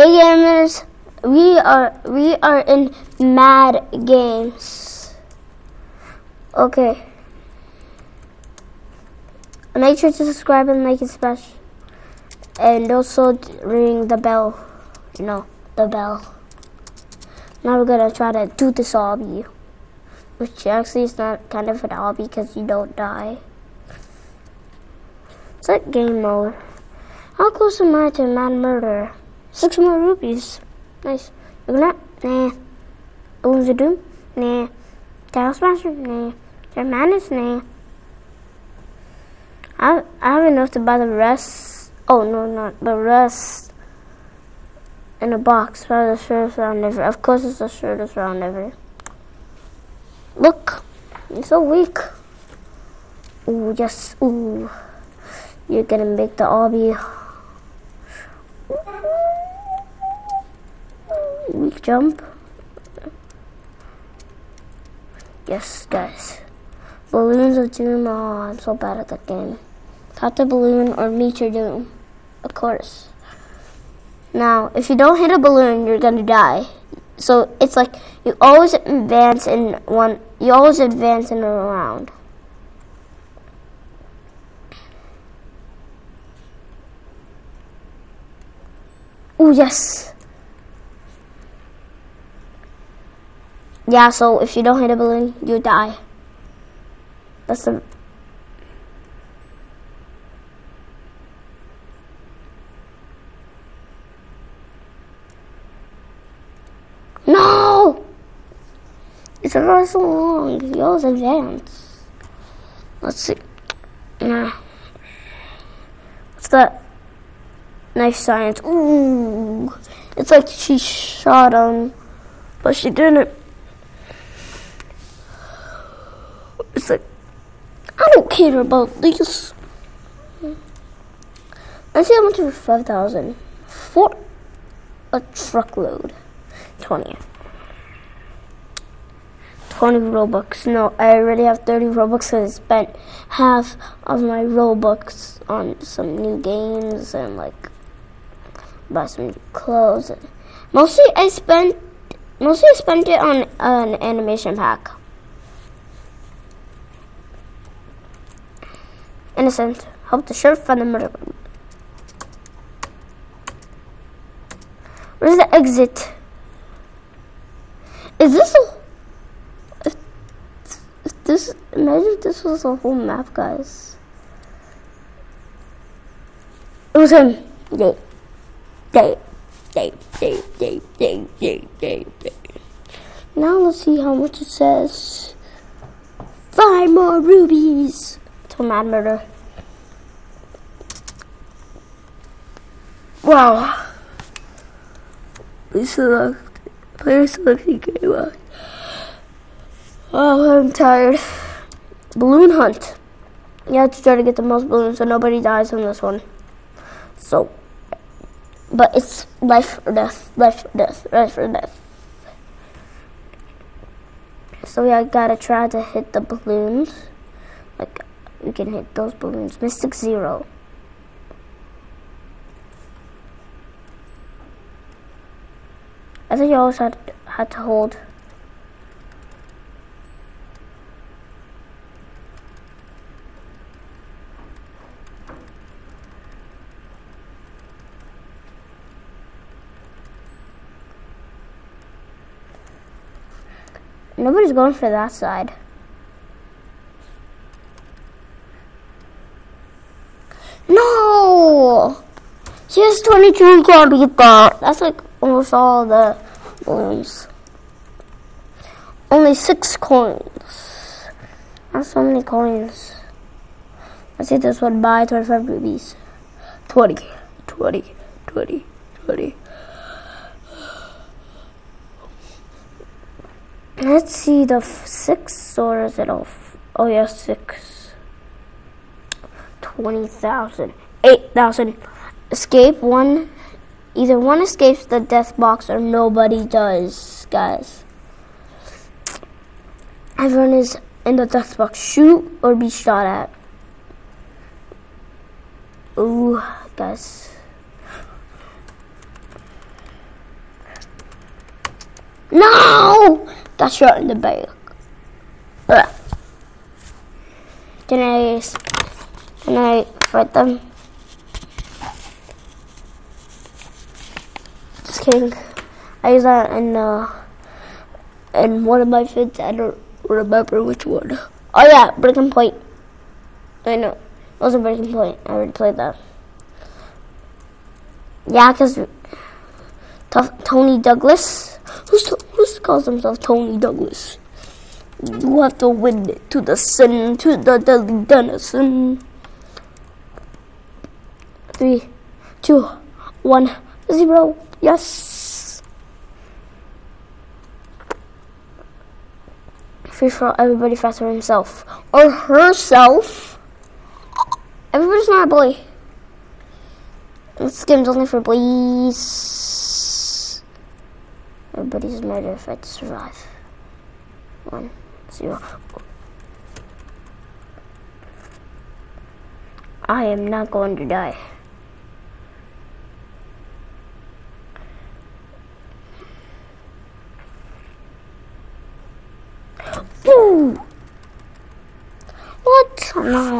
Hey gamers, we are we are in Mad Games. Okay. Make sure to subscribe and like it special. And also ring the bell. You know, the bell. Now we're gonna try to do this obby. Which actually is not kind of an obby because you don't die. Like game mode. How close am I to mad murder? Six more rupees. Nice. Look at that. Nah. Balloons of Doom? Nah. Dial Smasher? Nah. Their Madness? Nah. I, I have enough to buy the rest. Oh, no, not the rest. In a box. For the shortest round ever. Of course, it's the shortest round ever. Look. You're so weak. Ooh, yes. Ooh. You're gonna make the obby. Weak jump. Yes, guys. Balloons of Doom. Oh, I'm so bad at that game. Top the balloon or meet your doom. Of course. Now, if you don't hit a balloon, you're gonna die. So it's like you always advance in one. You always advance in a round. Oh yes. Yeah, so if you don't hit a balloon, you die. That's the No! It's a so long. Yours advance. Let's see. Nah. What's that? Knife science. Ooh. It's like she shot him, but she didn't. It's like, I don't care about these. Let's see how much for 5,000. For a truckload. 20. 20 Robux. No, I already have 30 Robux because I spent half of my Robux on some new games and like buy some new clothes. Mostly I spent mostly I spent it on an animation pack. Innocent. Help the sheriff find the murderer. Where's the exit? Is this a... If, if this... Imagine if this was a whole map, guys. It was him. Yay. Yay. Yay. Yay. Yay. Yay. Yay. Yay. Yay. Now let's see how much it says. Five more rubies. To Mad Murder. Wow. We select player selection game. Oh, I'm tired. Balloon hunt. You have to try to get the most balloons so nobody dies on this one. So, but it's life or death, life or death, life or death. So yeah, I gotta try to hit the balloons. Like, we can hit those balloons. Mystic Zero. I think you always had had to hold. Nobody's going for that side. No! She has 22 can't beat that. That's like almost all the balloons. Only six coins. Not so many coins. Let's see this one buy 25 rubies. 20, 20, 20, 20. Let's see the six or is it off? Oh yeah, six. 20,000. 8,000. Escape one Either one escapes the death box or nobody does, guys. Everyone is in the death box. Shoot or be shot at. Ooh, guys. No! Got shot in the back. Ugh. Can I, can I fight them? Kidding. I use that in, uh, in one of my vids. I don't remember which one. Oh yeah, Breaking Point. I know. It was a Breaking Point. I already played that. Yeah, because Tony Douglas. Who's who calls himself Tony Douglas? You have to win it to the sun, to the deadly Denison. Three, two, one, zero. Yes. Free for everybody for himself or herself. Everybody's not a bully. This game's only for boys. Everybody's murder if I survive. One, zero. I am not going to die. Ooh. What? No.